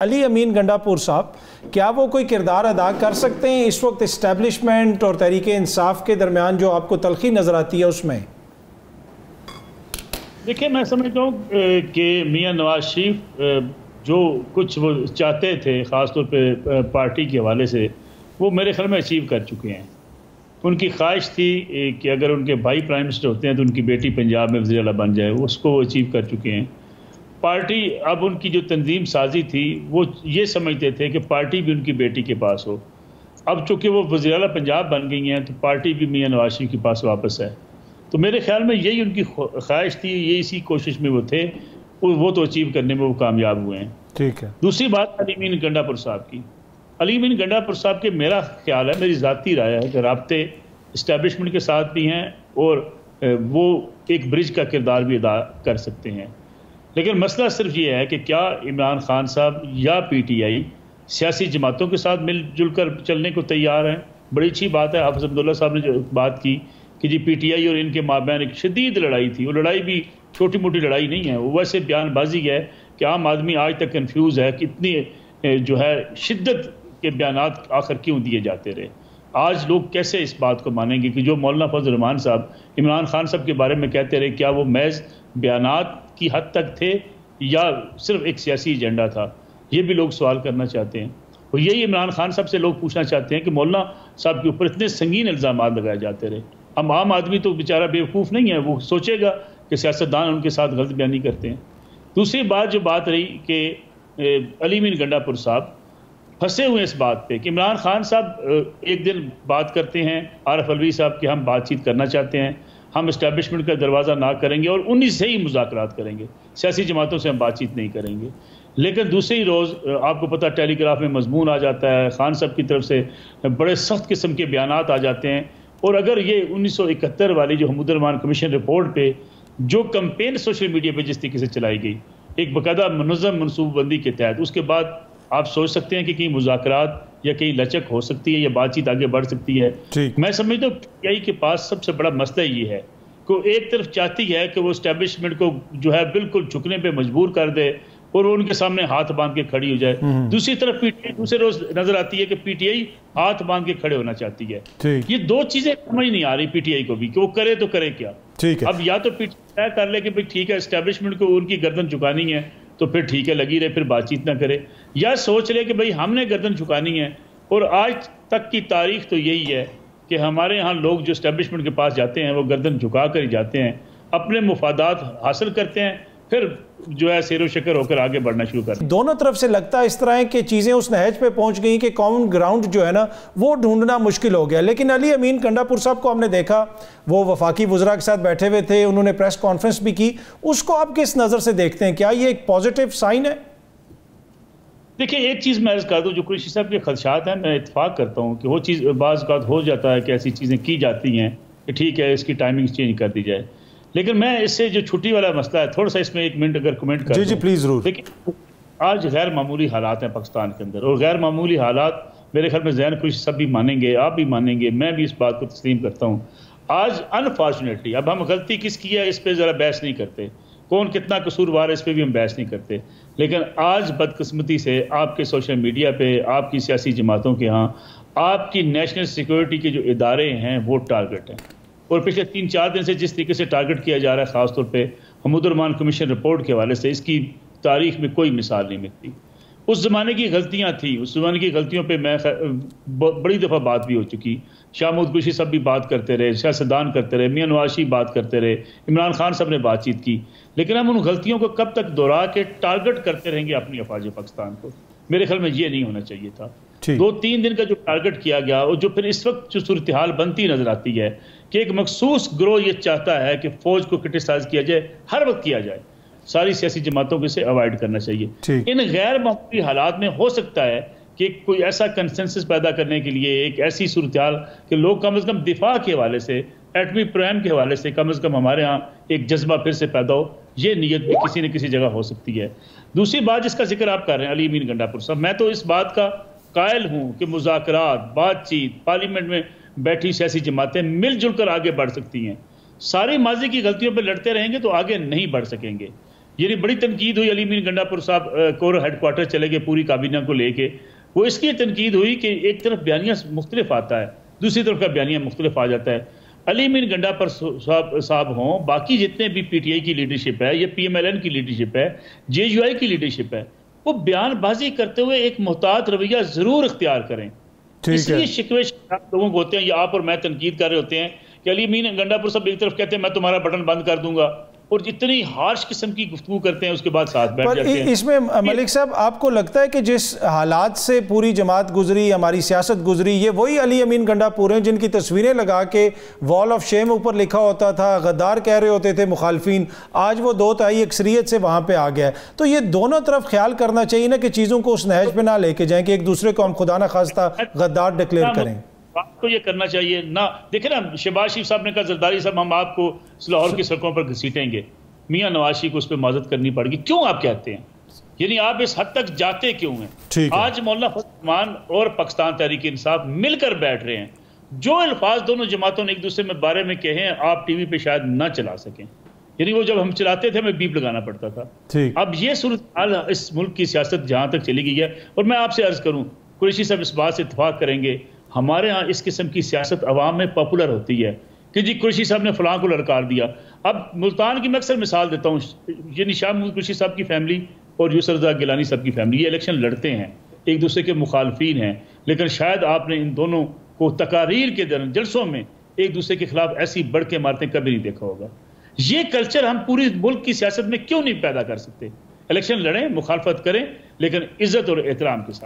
علی امین گنڈاپور صاحب، کیا وہ کوئی کردار ادا کر سکتے ہیں اس وقت اسٹیبلشمنٹ اور تحریک انصاف کے درمیان جو آپ کو تلخی نظر آتی ہے اس میں؟ دیکھیں، میں سمجھتا ہوں کہ میاں نواز شریف جو کچھ وہ چاہتے تھے، خاص طور پہ پارٹی کے حوالے سے، وہ میرے خیال میں اچیو کر چکے ہیں۔ ان کی خواہش تھی کہ اگر ان کے بھائی پرائم منسٹر ہوتے ہیں تو ان کی بیٹی پنجاب میں وزیر اعلیٰ بن جائے، اس کو وہ اچیو کر چکے ہیں۔ پارٹی اب ان کی جو تنظیم سازی تھی وہ یہ سمجھتے تھے کہ پارٹی بھی ان کی بیٹی کے پاس ہو۔ اب چونکہ وہ وزیر اعلیٰ پنجاب بن گئی ہیں تو پارٹی بھی میاں نواز شریف کے پاس واپس ہے۔ تو میرے خیال میں یہی ان کی خواہش تھی یہی اسی کوشش میں وہ تھے۔ وہ تو اچیو کرنے میں وہ کامیاب ہوئے ہیں۔ ٹھیک ہے۔ دوسری بات علی مین گنڈا پور صاحب کی۔ علی مین گنڈا پور صاحب کے میرا خیال ہے میری ذاتی رائے ہے کہ رابطے اسٹیبلشمنٹ کے ساتھ بھی ہیں اور وہ ایک برج کا کردار بھی ادا کر سکتے ہیں۔ لیکن مسئلہ صرف یہ ہے کہ کیا عمران خان صاحب یا پی ٹی آئی سیاسی جماعتوں کے ساتھ مل جل کر چلنے کو تیار ہیں؟ بڑی اچھی بات ہے، حافظ عبداللہ صاحب نے جو بات کی کہ جی پی ٹی آئی اور ان کے مابین ایک شدید لڑائی تھی، وہ لڑائی بھی چھوٹی موٹی لڑائی نہیں ہے۔ وہ ویسے بیان بازی ہے کہ عام آدمی آج تک کنفیوز ہے کہ اتنی جو ہے شدت کے بیانات آخر کیوں دیے جاتے رہے؟ آج لوگ کیسے اس بات کو مانیں گے کہ جو مولانا فضل الرحمان صاحب، عمران خان صاحب کے بارے میں کہتے رہے، کیا وہ محض بیانات کی حد تک تھے یا صرف ایک سیاسی ایجنڈا تھا؟ یہ بھی لوگ سوال کرنا چاہتے ہیں۔ اور یہی عمران خان صاحب سے لوگ پوچھنا چاہتے ہیں کہ مولانا صاحب کے اوپر اتنے سنگین الزامات لگائے جاتے رہے۔ ہم عام آدمی تو بیچارہ بیوقوف نہیں ہے، وہ سوچے گا کہ سیاستدان ان کے ساتھ غلط بیانی کرتے ہیں۔ دوسری بات جو بات رہی کہ علی مین گنڈا پور صاحب پھنسے ہوئے اس بات پہ کہ عمران خان صاحب ایک دن بات کرتے ہیں، عارف الوی صاحب کہ ہم بات چیت کرنا چاہتے ہیں۔ ہم اسٹیبلشمنٹ کا دروازہ نہ کریں گے اور انہی سے ہی مذاکرات کریں گے۔ سیاسی جماعتوں سے ہم بات چیت نہیں کریں گے۔ لیکن دوسری روز آپ کو پتہ ٹیلی گراف میں مضمون آ جاتا ہے، خان صاحب کی طرف سے بڑے سخت قسم کے بیانات آ جاتے ہیں۔ اور اگر یہ انیس سو اکہتر والی جو حمود الرحمان کمیشن رپورٹ پہ، جو کمپین سوشل میڈیا پہ جس طریقے سے چلائی گئی، ایک باقاعدہ منظم منصوبہ بندی کے تحت، اس کے بعد آپ سوچ سکتے ہیں کہ کہیں مذاکرات یا کہیں لچک ہو سکتی ہے یا بات چیت آگے بڑھ سکتی ہے۔ میں سمجھتا ہوں پی آئی کے پاس سب سے بڑا مسئلہ یہ ہے کہ ایک طرف چاہتی ہے کہ وہ اسٹیبلشمنٹ کو جو ہے بالکل جھکنے پہ مجبور کر دے اور وہ ان کے سامنے ہاتھ باندھ کے کھڑی ہو جائے۔ دوسری طرف پی ٹی آئی دوسرے روز نظر آتی ہے کہ پی ٹی آئی ہاتھ باندھ کے کھڑے ہونا چاہتی ہے۔ یہ دو چیزیں سمجھ نہیں آ رہی پی ٹی آئی کو بھی کہ وہ کرے تو کرے کیا۔ اب یا تو پی ٹی آئی کر لے کہ ٹھیک ہے اسٹیبلشمنٹ کو ان کی گردن چکانی ہے۔ تو پھر ٹھیک ہے، لگی رہے، پھر بات چیت نہ کرے۔ یا سوچ لے کہ بھئی ہم نے گردن چکانی ہے اور آج تک کی تاریخ تو یہی ہے کہ ہمارے ہاں لوگ جو اسٹیبلشمنٹ کے پاس جاتے ہیں، وہ گردن جھکا کر ہی جاتے ہیں، اپنے مفادات حاصل کرتے ہیں۔ پھر جو ہے سیر و شکر ہو کر آگے بڑھنا شروع کر دونوں طرف سے لگتا ہے اس طرح کہ چیزیں اس نہج پہ پہنچ گئیں کہ کامن گراؤنڈ جو ہے نا وہ ڈھونڈنا مشکل ہو گیا۔ لیکن علی امین کنڈا پور صاحب کو ہم نے دیکھا وہ وفاقی وزراء کے ساتھ بیٹھے ہوئے تھے انہوں نے پریس کانفرنس بھی کی۔ اس کو آپ کس نظر سے دیکھتے ہیں؟ کیا یہ ایک پوزیٹیو سائن ہے؟ دیکھیں ایک چیز میں کہا دوں جو قریشی صاحب کے خدشات ہیں میں اتفاق کرتا ہوں کہ وہ چیز بعض اوقات ہو جاتا ہے کہ ایسی چیزیں کی جاتی ہیں کہ ٹھیک ہے اس کی ٹائمنگ چینج کر دی جائے۔ لیکن میں اس سے جو چھٹی والا مسئلہ ہے تھوڑا سا اس میں ایک منٹ اگر کمنٹ کر جی جی پلیز ضرور۔ لیکن آج غیر معمولی حالات ہیں پاکستان کے اندر اور غیر معمولی حالات میرے خیال میں زین خوش سب بھی مانیں گے آپ بھی مانیں گے میں بھی اس بات کو تسلیم کرتا ہوں۔ آج انفارچونیٹلی اب ہم غلطی کس کی ہے اس پہ ذرا بحث نہیں کرتے۔ کون کتنا قصوروار ہے اس پہ بھی ہم بحث نہیں کرتے۔ لیکن آج بدقسمتی سے آپ کے سوشل میڈیا پہ آپ کی سیاسی جماعتوں کے ہاں آپ کی نیشنل سیکورٹی کے جو ادارے ہیں وہ ٹارگٹ ہیں۔ اور پچھلے تین چار دن سے جس طریقے سے ٹارگٹ کیا جا رہا ہے، خاص طور پہ حمود الرحمان کمیشن رپورٹ کے حوالے سے، اس کی تاریخ میں کوئی مثال نہیں ملتی۔ اس زمانے کی غلطیاں تھیں۔ اس زمانے کی غلطیوں پہ میں بڑی دفعہ بات بھی ہو چکی۔ شاہ محمود گوشی سب بھی بات کرتے رہے سیاستدان کرتے رہے، میاں نوازی بات کرتے رہے، عمران خان صاحب نے بات چیت کی۔ لیکن ہم ان غلطیوں کو کب تک دہرا کے ٹارگٹ کرتے رہیں گے اپنی افواج پاکستان کو؟ میرے خیال میں یہ نہیں ہونا چاہیے تھا۔ دو تین دن کا جو ٹارگٹ کیا گیا اور جو پھر اس وقت جو صورتحال بنتی نظر آتی ہے کہ ایک مخصوص گروہ یہ چاہتا ہے کہ فوج کو کرٹیسائز کیا جائے ہر وقت کیا جائے۔ ساری سیاسی جماعتوں کو اسے اوائڈ کرنا چاہیے۔ ان غیر معمولی حالات میں ہو سکتا ہے کہ کوئی ایسا کنسنسس پیدا کرنے کے لیے ایک ایسی صورتحال کہ لوگ کم از کم دفاع کے حوالے سے ایٹمی پرویم کے حوالے سے کم از کم ہمارے ہاں ایک جذبہ پھر سے پیدا ہو۔ یہ نیت بھی کسی نہ کسی جگہ ہو سکتی ہے۔ دوسری بات جس کا ذکر آپ کر رہے ہیں، علی امین گنڈا پور صاحب، میں تو اس بات کا قائل ہوں کہ مذاکرات، بات چیت، پارلیمنٹ میں بیٹھی سیاسی جماعتیں مل جل کر آگے بڑھ سکتی ہیں۔ ساری ماضی کی غلطیوں پہ لڑتے رہیں گے تو آگے نہیں بڑھ سکیں گے۔ یعنی بڑی تنقید ہوئی علی مین گنڈا پور صاحب کور ہیڈ کوارٹر چلے گئے پوری کابینہ کو لے کے۔ وہ اس کی تنقید ہوئی کہ ایک طرف بیانیہ مختلف آتا ہے، دوسری طرف کا بیانیہ مختلف آ جاتا ہے۔ علی مین گنڈا پر صاحب ہوں باقی جتنے بھی پی ٹی آئی کی لیڈرشپ ہے یا پی ایم ایل این کی لیڈرشپ ہے جے یو آئی کی لیڈرشپ ہے وہ بیان بازی کرتے ہوئے ایک محتاط رویہ ضرور اختیار کریں۔ اس لیے شکوے لوگوں کو ہوتے ہیں یا آپ اور میں تنقید کر رہے ہوتے ہیں کہ علی مین گنڈا پر صاحب ایک طرف کہتے ہیں میں تمہارا بٹن بند کر دوں گا۔ اور جتنی ہارش قسم کی گفتگو کرتے ہیں اس کے بعد ساتھ بیٹھ جاتے ہیں۔ اس میں ملک صاحب آپ کو لگتا ہے کہ جس حالات سے پوری جماعت گزری ہماری سیاست گزری یہ وہی علی امین گنڈا پور ہیں جن کی تصویریں لگا کے وال آف شیم اوپر لکھا ہوتا تھا غدار کہہ رہے ہوتے تھے مخالفین آج وہ دو تائی اکثریت سے وہاں پہ آ گیا ہے۔ تو یہ دونوں طرف خیال کرنا چاہیے نا کہ چیزوں کو اس نہج پہ نہ لے کے جائیں کہ ایک دوسرے کو ہم خدا نہ خواستہ غدار ڈکلیئر کریں۔ بات کو یہ کرنا چاہیے نہ دیکھیں نا شہباز شریف صاحب نے کہا زرداری صاحب ہم آپ کو لاہور کی سڑکوں پر گھسیٹیں گے۔ میاں نواشی کو اس پہ معذرت کرنی پڑے گی کیوں آپ کہتے ہیں؟ یعنی آپ اس حد تک جاتے کیوں ہیں؟ آج مولانا فضمان اور پاکستان تحریک انصاف مل کر بیٹھ رہے ہیں۔ جو الفاظ دونوں جماعتوں نے ایک دوسرے میں بارے میں کہے ہیں آپ ٹی وی پہ شاید نہ چلا سکیں۔ یعنی وہ جب ہم چلاتے تھے ہمیں بیپ لگانا پڑتا تھا۔ اب یہ صورتحال اس ملک کی سیاست جہاں تک چلی گئی ہے اور میں آپ سے عرض کروں قریشی صاحب اس بات سے اتفاق کریں گے۔ ہمارے ہاں اس قسم کی سیاست عوام میں پاپولر ہوتی ہے کہ جی قریشی صاحب نے فلاں کو لڑکار دیا۔ اب ملتان کی میں اکثر مثال دیتا ہوں، یہ نشان قریشی صاحب کی فیملی اور یوسر رضا گیلانی صاحب کی فیملی یہ الیکشن لڑتے ہیں۔ ایک دوسرے کے مخالفین ہیں۔ لیکن شاید آپ نے ان دونوں کو تقاریر کے درن جلسوں میں ایک دوسرے کے خلاف ایسی بڑھ کے مارتے کبھی نہیں دیکھا ہوگا۔ یہ کلچر ہم پوری ملک کی سیاست میں کیوں نہیں پیدا کر سکتے؟ الیکشن لڑیں، مخالفت کریں، لیکن عزت اور احترام کے ساتھ۔